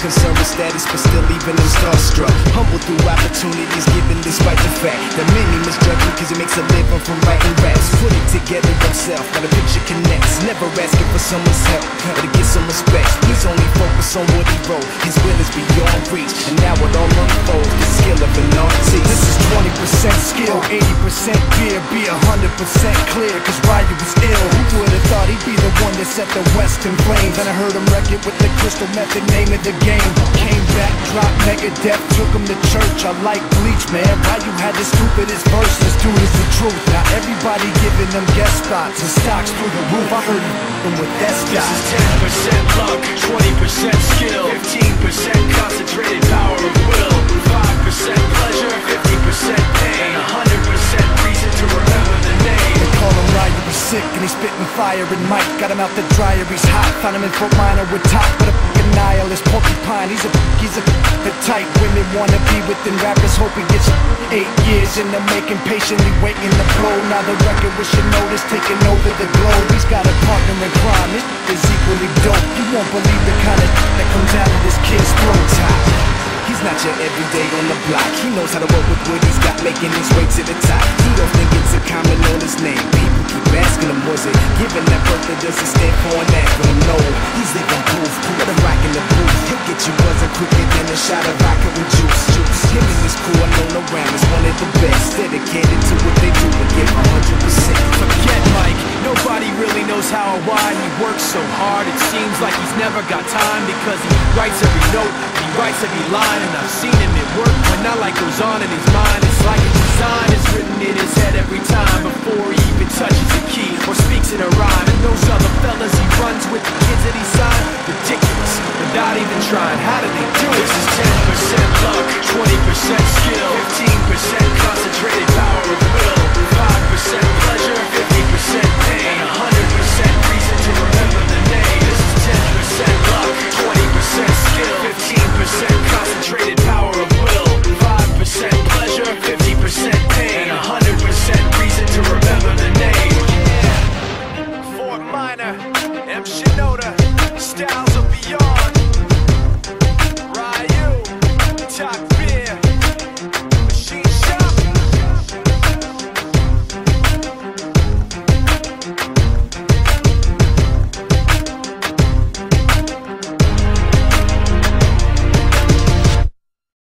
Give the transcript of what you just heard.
concerned with status, but still even him starstruck. Humble through opportunities given despite the fact That many misjudge him cause he makes a living from writing raps. Put it together himself, got a picture connects. Never asking for someone's help, or to get some respect. He's only focused on what he wrote. His will is beyond reach And now it all unfolds, the skill of an artist. This is 20% skill, 80% fear. Be 100% clear, cause Ryu was ill. Who would've set the West in flames And I heard him wreck it with the crystal method, name of the game. Came back, dropped Megadeth, took him to church. I like Bleach, man, why you had the stupidest verse This dude is the truth, now everybody giving them guest spots And stocks through the roof, I heard him with that This stock is 10% luck, 20% skill 15% concentrated power sick and he's spitting fire and Mike got him out the dryer, he's hot. Found him in Fort Minor with top, but a fucking nihilist Porcupine, he's a he's a the type women wanna be within rappers. Hope he gets eight years in the making Patiently waiting to blow. Now the record with notice taking over the globe. He's got a partner in crime, this is equally dope. You won't believe the kind of that comes out of this kid's throat top. He's not your everyday on the block. He knows how to work with what he's got, making his way to the top. He don't think it's a was it given that birth that doesn't stand for an acronym? No, he's living proof. Let him rock in the booth. He'll get you buzzing quicker than a shot of vodka with juice. Juice. Him and his crew known around as one of the best. Dedicated to what they do and give 100%. Forget Mike, nobody really knows how or why he works so hard It seems like he's never got time because he writes every note, he writes every line And I've seen him at work when that light goes on in his mind It's like a design